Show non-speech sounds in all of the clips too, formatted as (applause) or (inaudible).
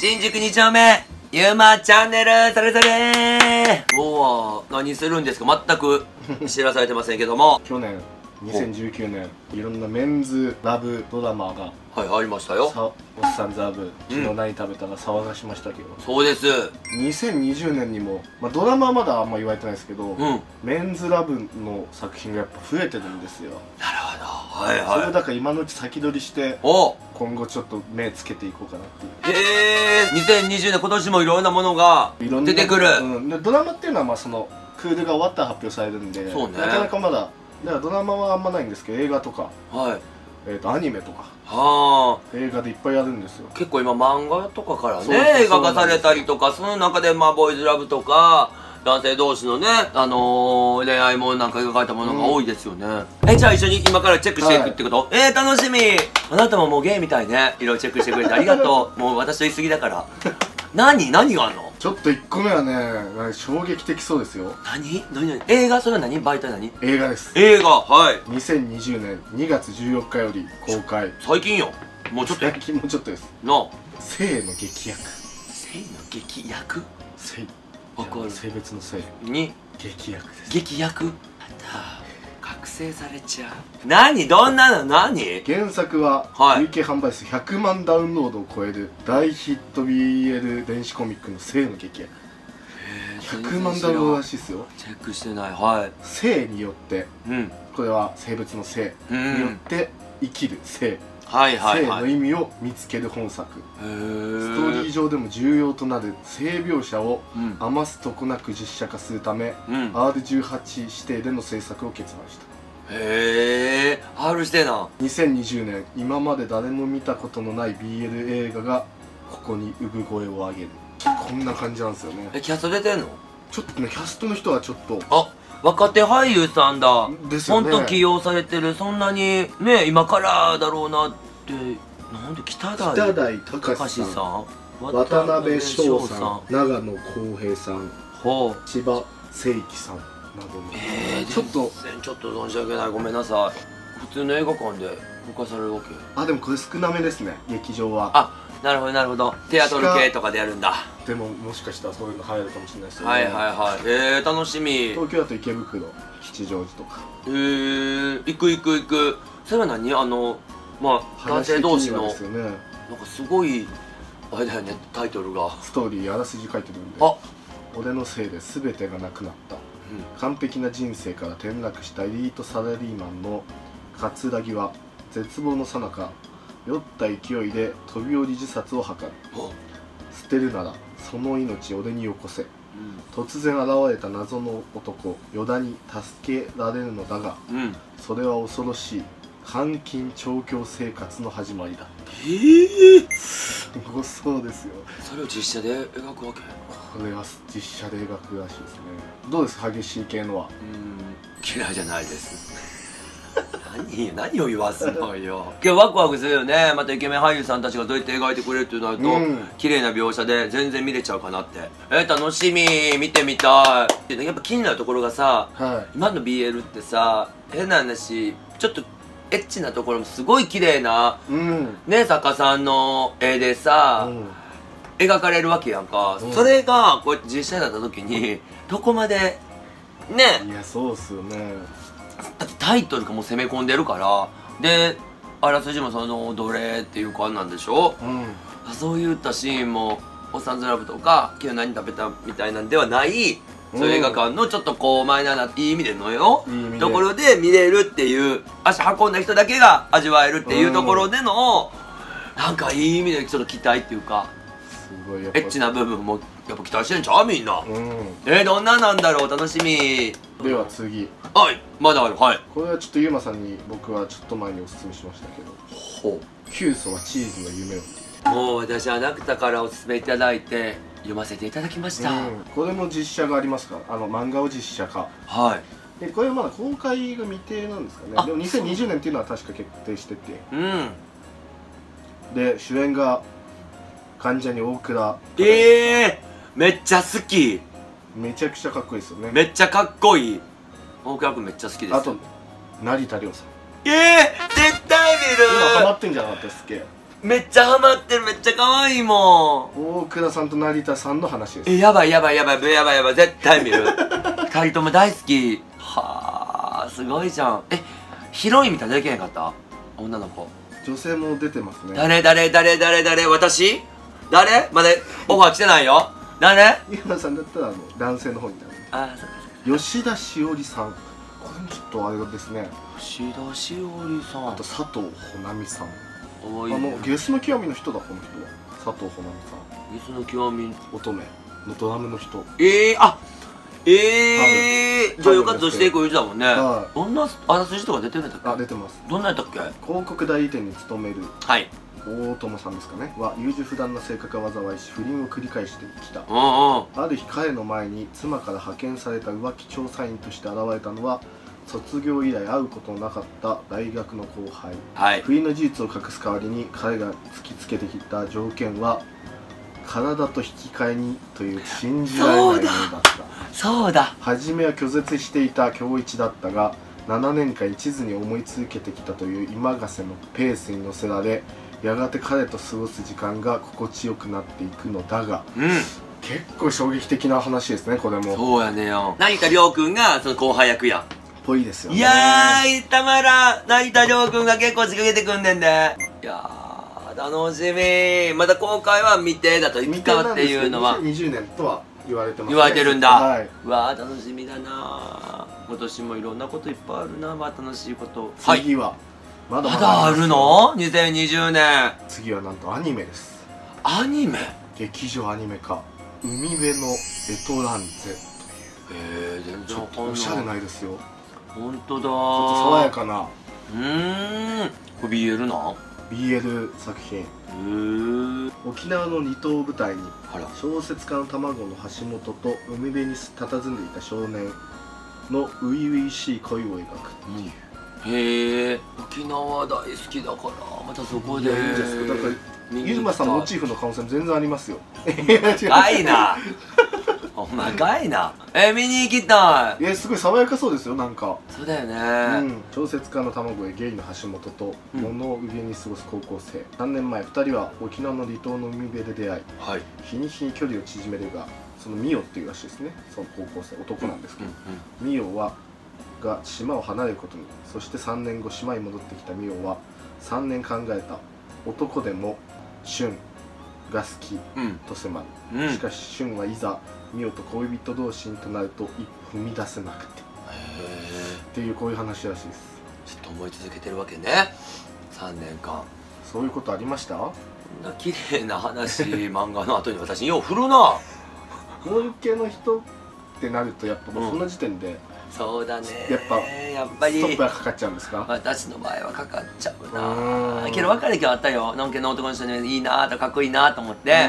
新宿2丁目ゆうまチャンネルそれぞれ。今日は何するんですか？全く知らされてませんけども。(laughs) 去年2019年いろんなメンズラブドラマがはいありましたよ。さおっさんずラブ昨日何食べたが騒がしましたけど、そうです。2020年にも、まあ、ドラマはまだあんま言われてないですけど、うん。なるメンズラブの作品がやっぱ増えてるんですよ、ほど。はいそれをはいだから今のうち先取りしてお。今後ちょっと目つけていこうかなっていう。へえ。2020年今年もいろんなものがいろんな出てくる、うん、でドラマっていうのはまあそのクールが終わったら発表されるんでそうね。なかなかまだだからドラマはあんまないんですけど映画とか、はいえー、とアニメとかはあ。映画でいっぱいやるんですよ。結構今漫画とかからね映画化されたりとかその中でまあボーイズラブとか男性同士のねあのー、恋愛もなんか描かれたものが多いですよね、えじゃあ一緒に今からチェックしていくってこと、えー、楽しみ。あなたももうゲイみたいね。いろいろチェックしてくれてありがとう。(laughs) もう私と言い過ぎだから。何？何があんの？ちょっと1個目はね衝撃的そうですよ。何？何？何？映画？それは何？媒体何？映画です。映画？はい。2020年2月14日より公開。最近よ。もうちょっと。最近もうちょっとです。な性の劇薬。性の劇薬？性。わかる。性別の性。に。劇薬です。劇薬？また覚醒されちゃう。何？どんなの？何？原作ははい。累計販売数100万ダウンロードを超える大ヒット BL 電子コミックの性の劇薬100万ダウンロードらしいですよ。チェックしてない。は性によって。いうん。これは性別の性うんによって生きる性。はいはい性はい。への意味を見つける本作。えストーリー上でも重要となる性描写をうん。余すとこなく実写化するためうん。R18 指定での制作を決断したへえ R してえな。2020年今まで誰も見たことのない BL 映画がここに産声を上げる。こんな感じなんですよね。えキャスト出てんの？ちょっとねキャストの人はちょっと。あ若手俳優さんだ。ですよね。ほんと起用されてる。そんなにね今からだろうなって。なんで北台北台隆隆さん。さん。渡辺翔さん。ん。長野浩平さん。千葉誠樹さんなど。のえー、ちょっと。ちょっと申し訳ない。ごめんなさい。普通の映画館で公開されるわけ？あでもこれ少なめですね。劇場は。あなるほどなるほど。テアトル系とかでやるんだ。でももしかしたらそういうの入るかもしれないですよね。はいはいはい。えー、楽しみ。東京だと池袋吉祥寺とか。えー、行く行く行く。それは何あのまあ男性同士のねなんかすごいあれだよねタイトルが。ストーリーあらすじ書いてるんで。あ。俺のせいで全てがなくなった完璧な人生から転落したエリートサラリーマンの桂木は絶望の最中酔った勢いで飛び降り自殺を図る。お。捨てるならその命俺によこせ。突然現れた謎の男依田に助けられるのだがうん、うん、それは恐ろしい監禁調教生活の始まりだ。えー、すごそうですよ。それを実写で描くわけ？これは実写で描くらしいですね。どうです？激しい系のは？うん嫌いじゃないです。(laughs) 何何を言わすのよ。今日ワクワクするよね。またイケメン俳優さんたちがどうやって描いてくれるっていうのと、うん。綺麗な描写で全然見れちゃうかなって。え楽しみ。見てみたい。でやっぱ気になるところがさは今の BL ってさ変な話ちょっとエッチなところもすごい綺麗ないうん。ね作家さんの絵でさ、うん。描かれるわけやんか、うん。それがこうやって実写になった時にどこまでね。いやそうっすよね。だってタイトルがもう攻め込んでるからであらすじもその奴隷っていう感なんでしょ？うん。そういったシーンも「おっさんずラブ」とか「今日何食べた?」みたいなんではない、そういう映画館のちょっとこうマイナーないい意味でのよところで見れるっていう足運んだ人だけが味わえるっていうところでの、なんかいい意味でちょっと期待っていうかすごいエッチな部分もやっぱ期待してんちゃうみんな、うん。えー、どんなんなんだろう？楽しみ。では次。はい。まだある。はい。これはちょっとゆうまさんに僕はちょっと前におすすめしましたけど。ほ「キュウソはチーズの夢を」うもう私あなたからお勧めいただいて読ませていただきました、うん。これも実写がありますか？らあの漫画を実写化。はい。でこれはまだ公開が未定なんですかね。あでも2020年っていうのは確か決定してて。うん。で主演が関ジャニ大倉。ええー、めっちゃ好き。めちゃくちゃかっこいいですよね。めっちゃかっこいい。大倉君めっちゃ好きです。あと成田凌さん。ええー、絶対見今ハマるってんじゃなかったっすっけ？めっちゃハマってるめっちゃ可愛いもん。大倉さんと成田さんの話です。えやばいやばいやばいやばいやばい絶対見る二人とも大好きはあすごいじゃんえヒロインみたいなのできへんかった女の子女性も出てますね誰誰誰誰誰私誰まだオファー来てないよ誰井村さんだったらあの男性の方になるあそっかそっか吉田しおりさんこれもちょっとあれですね吉田しおりさんあと佐藤穂波さんおいあのゲスの極みの人だこの人は。佐藤穂波さん。水の極み。乙女のドラムの人。ええー、あええー、じゃあよかったとしていこう言うてたもんね、はい。どんなあらすじとか出てるんだっけ？あ出てます。どんなやったっけ？広告代理店に勤める。はい。大友さんですかね。は優柔不断な性格が災いし不倫を繰り返してきた。ある日彼の前に妻から派遣された浮気調査員として現れたのは卒業以来会うことのなかった大学の後輩。はい。不倫の事実を隠す代わりに彼が突きつけてきた条件は体と引き換えにという信じられないものだった。そうだ。初めは拒絶していた京一だったが7年間一途に思い続けてきたという今ヶ瀬のペースに乗せられやがて彼と過ごす時間が心地よくなっていくのだがうん。結構衝撃的な話ですねこれも。そうやねよ成田凌君がその後輩役やぽいですよね。いやーたまらん成田凌君が結構仕掛けてくんねんで。いやー楽しみ。また公開は未定だといつかっていうのは。2020年とは言われてます、ね、言われてるんだ、はい。うわー楽しみだな。今年もいろんなこといっぱいあるな。まあ楽しいこと。次は、まだまだあるの ?2020 年。次はなんとアニメです。アニメ？劇場アニメ化「海辺のエトランゼ。えー、全」ちょ然わかんない。っとおしゃれないですよ本当だ。ちょっと爽やかな。うーん。これ BL なん BL 作品。沖縄の離島を舞台に小説家の卵の橋本と海辺に佇んでいた少年の初々しい恋を描くっていう、へえ沖縄大好きだからまたそこで。いやいいですよだから見にゆうまさんモチ行ーフの可能性も全然ありますよ。いな (laughs) お前かいなえ見に行きたい。いやすごい爽やかそうですよなんか、そうだよね、うん、小説家の卵へゲイの橋本とうん。物を上に過ごす高校生、3年前2人は沖縄の離島の海辺で出会いはい。日に日に距離を縮めるがそのミオっていうらしいですね。その高校生男なんですけど、ミオはが島を離れることに。そして3年後島に戻ってきたミオは3年考えた男でも俊が好きうん。うんと迫る、うん。しかし俊はいざミオと恋人同士にとなると一歩踏み出せなくて。へっていうこういう話らしいです。えちょっと思い続けてるわけね。3年間。そういうことありました？な綺麗な話 (laughs) 漫画の後に私によう振るな。こういう系の人ってなるとやっぱもうそんな時点でそうだね。やっぱやっぱり。ストップがかかっちゃうんですか、私の場合はかかっちゃううなん。けど分かる気はあったよ。のんけの男の人にいいなとかっこいいなと思って。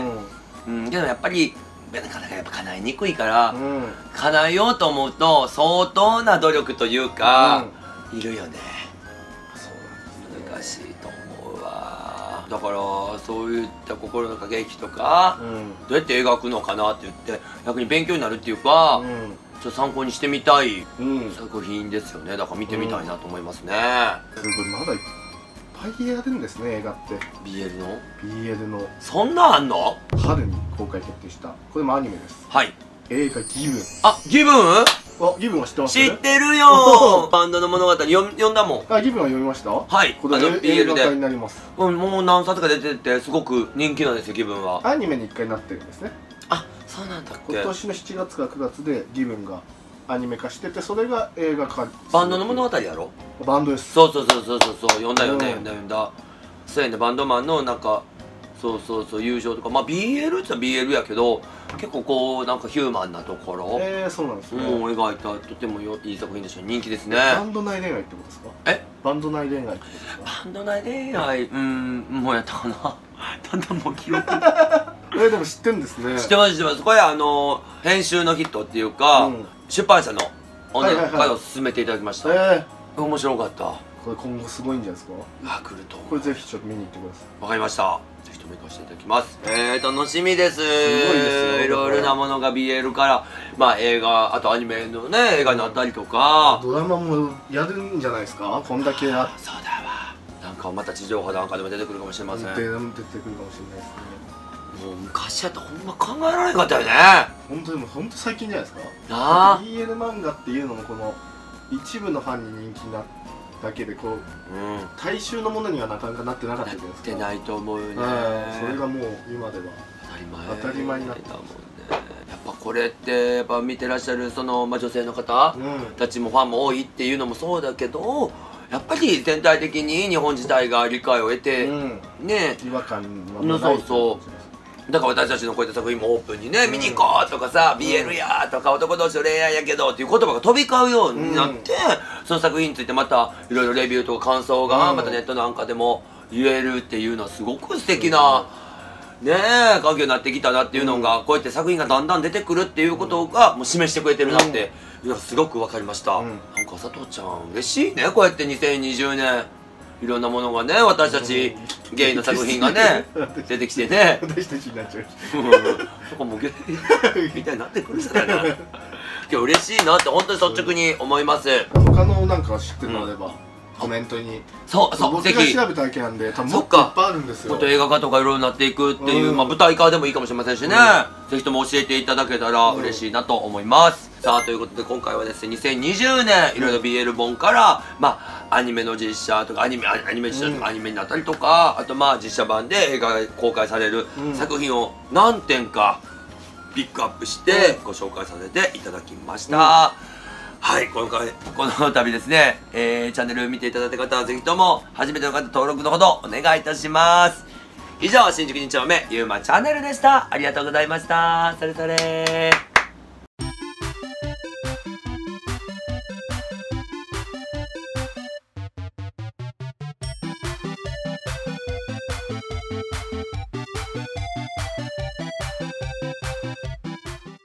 うん、けどやっぱりなかなかやっぱ叶いにくいから、うん、うん叶えようと思うと相当な努力というか、いるよね。そう難しいと思うわ。だからそういった心の駆け引きとか、なん。どうやって描くのかなって言って逆に勉強になるっていうか、うん。ちょっと参考にしてみたいうん、うん、作品ですよね。だから見てみたいなと思いますね、すごいまだいっぱいやるんですね映画って。BL の？BL の。そんなんあんの？春に公開決定した。これもアニメです。はい。映画ギブン。あギブン？あギブンは知ってます？知ってるよ。(laughs) バンドの物語。読ん読んだもん。あギブンは読みました？はい。これあのえ BL 映画化にでなります。うんもう何冊か出ててすごく人気なんですよギブンは。アニメに一回なってるんですね。あそうなんだっけ。今年の7月か9月でギブンがアニメ化しててそれが映画化。バンドの物語やろ？バンドです。そうそうそうそうそうそう。読んだ読んだうん。読んだ読んだ。そうやねバンドマンのなんかそうそうそう友情とか。まあ BL って言ったら BL やけど結構こうなんかヒューマンなところ。えー、そうなんですね、もう描いたとてもよいい作品でしょ人気ですねバンド内恋愛ってことですか？え？バンド内恋愛ってことですか？バンド内恋愛うんもうやったかな。(laughs) だんだんもう記憶。(laughs) えー、でも知ってんですね。知ってます知ってます。これあの編集のヒットっていうか、うん。出版社の女のはいはいはい。子から勧めていただきました、え面白かった。ー、これ今後すごいんじゃないですか？あ来るとこれぜひちょっと見に行ってください。わかりました。ぜひとも行かせていただきます。えー楽しみです。すごいですよ。いろいろなものが BL から。まあ映画あとアニメのね映画になったりとか。ドラマもやるんじゃないですか？こんだけや。そうだわ。なんかまた地上波なんかでも出てくるかもしれません。出てくるかもしれないですね。もう昔やったらほんま考えられなかったよね。本当でも本当最近じゃないですか？なあ。BL 漫画っていうのもこの一部のファンに人気なだけでこううん。大衆のものにはなかなかなってなかったやじゃないですか。ってないと思うよね。はいそれがもう今では当たり前当たり前になってだもんね。やっぱこれってやっぱ見てらっしゃるその、まあ、女性の方うん。たちもファンも多いっていうのもそうだけどやっぱり全体的に日本自体が理解を得て、うん。ね。違和感はうんそうそうだから私たちのこういった作品もオープンにね、うん。見に行こうとかさ、BL やとか男同士の恋愛やけどっていう言葉が飛び交うようになって、その作品についてまたいろいろレビューとか感想がうん。またネットなんかでも言えるっていうのはすごく素敵な、ねえ環境になってきたなっていうのが、こうやって作品がだんだん出てくるっていうことがもう示してくれてるなっていうのがすごく分かりました、うん。なんか佐藤ちゃん嬉しいねこうやって2020年いろんなものがね私たちゲイの作品がね (laughs) 出てきてね。私たちになっちゃうそこもゲイみたいになってくるじゃないな今日嬉しいなって本当に率直に思います。他のなんか知ってるのあれば、コメントに。そうそう僕ぜひ。が調べただけなんで多分そっか。もっといっぱいあるんですよ。もっと映画化とかいろいろなっていくっていう、うん。まあ、舞台化でもいいかもしれませんしね、ぜひとも教えていただけたらうん嬉しいなと思います、さあということで今回はですね2020年いろいろ BL 本から、まあアニメの実写とかアニメアアニメ実写とかうん。アニメになったりとか、あとまあ実写版で映画が公開されるうん。作品を何点かピックアップしてご紹介させていただきました、はい今回この度ですね、えーチャンネル見ていただいた方はぜひとも初めての方登録のほどお願いいたします。以上新宿2丁目ゆうまチャンネルでした。ありがとうございました。それそれ